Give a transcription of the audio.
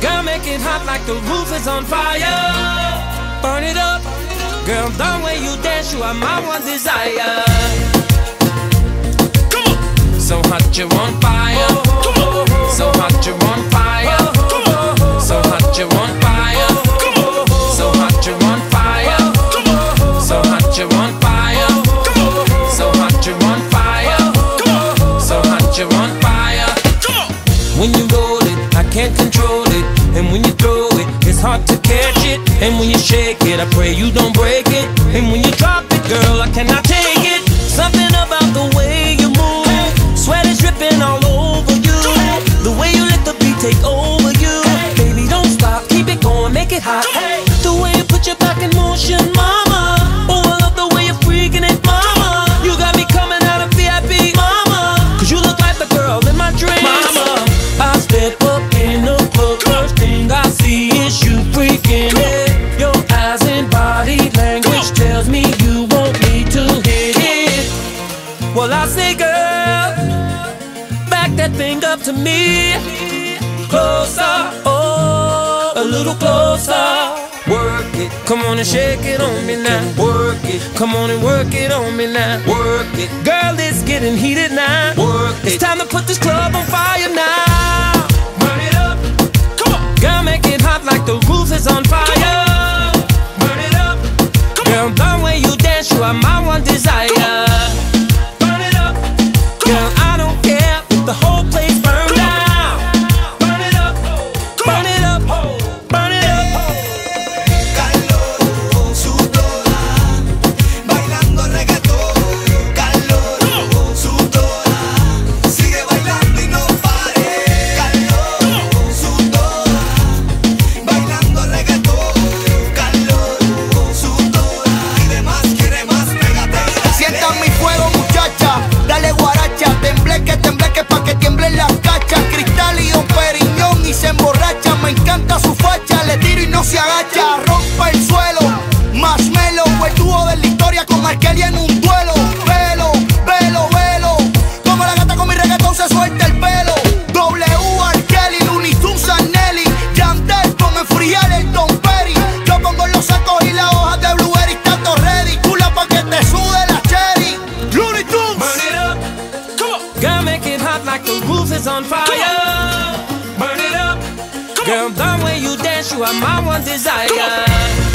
the roof is on fire. Burn it up, girl. The way you dance, you are my one desire. Come on, So hot, you're on fire. come on, So hot, you're on fire. come on, So hot, you're on fire. come on, So hot, you're on fire. come on, So hot, you're on fire. come on, So hot, you're on fire. come on, So hot, you're on fire. come on. When you roll it, I can't control it. And when you throw it, it's hard to catch it. And when you shake it, I pray you don't break it. And when you drop it, girl, I cannot take it. Something about the way you move, sweat is dripping all over you. The way you let the beat take over you, baby, don't stop, keep it going, make it hot. That thing up to me. Closer, oh, a little closer. Work it, come on and shake it on me now. Work it, come on and work it on me now. Work it, girl, it's getting heated now. Work it, it's time to put this club is on fire. Burn it up, girl, the way you dance, you are my one desire.